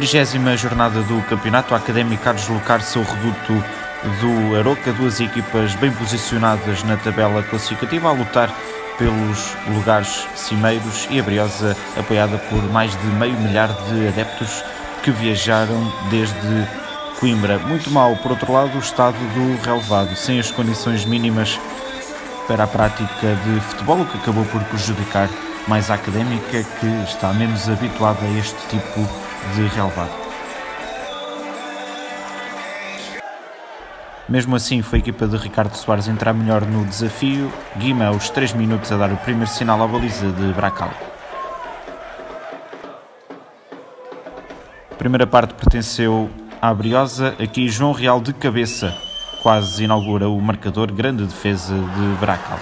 Trigésima jornada do campeonato, a Académica a deslocar-se ao reduto do Aroca, duas equipas bem posicionadas na tabela classificativa a lutar pelos lugares cimeiros e a Briosa apoiada por mais de meio milhar de adeptos que viajaram desde Coimbra. Muito mal, por outro lado, o estado do relevado, sem as condições mínimas para a prática de futebol, o que acabou por prejudicar mais a académica, que está menos habituada a este tipo de relevado. Mesmo assim, foi a equipa de Ricardo Soares entrar melhor no desafio. Guima, aos 3 minutos, a dar o primeiro sinal à baliza de Bracal. A primeira parte pertenceu à Briosa, aqui João Real de cabeça, quase inaugura o marcador, grande defesa de Bracal.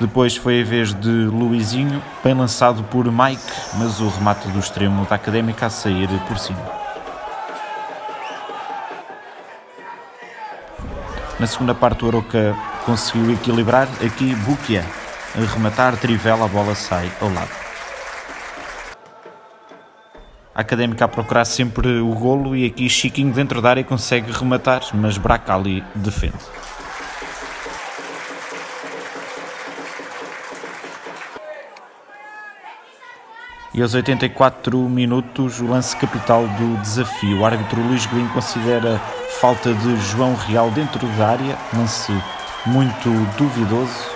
Depois foi a vez de Luizinho, bem lançado por Mike, mas o remate do extremo da Académica a sair por cima. Na segunda parte o Aroca conseguiu equilibrar, aqui Bukia a rematar, Trivela, a bola sai ao lado. A Académica a procurar sempre o golo e aqui Chiquinho dentro da área consegue rematar, mas Bracali defende. E aos 84 minutos, o lance capital do desafio. O árbitro Luís Glin considera falta de João Real dentro da área, lance muito duvidoso.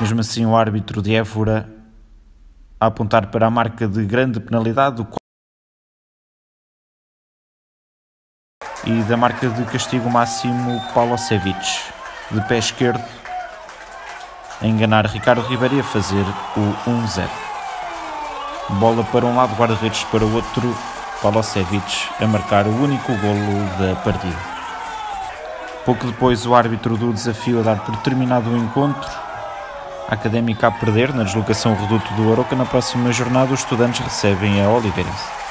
Mesmo assim, o árbitro de Évora a apontar para a marca de grande penalidade. E da marca de castigo máximo, Paulo Sevic, de pé esquerdo, a enganar Ricardo Ribeiro e a fazer o 1-0. Bola para um lado, guarda-redes para o outro. Palosevic a marcar o único golo da partida. Pouco depois, o árbitro do desafio a dar por terminado o encontro. A Académica a perder na deslocação reduto do Aroca. Na próxima jornada, os estudantes recebem a Oliveirense.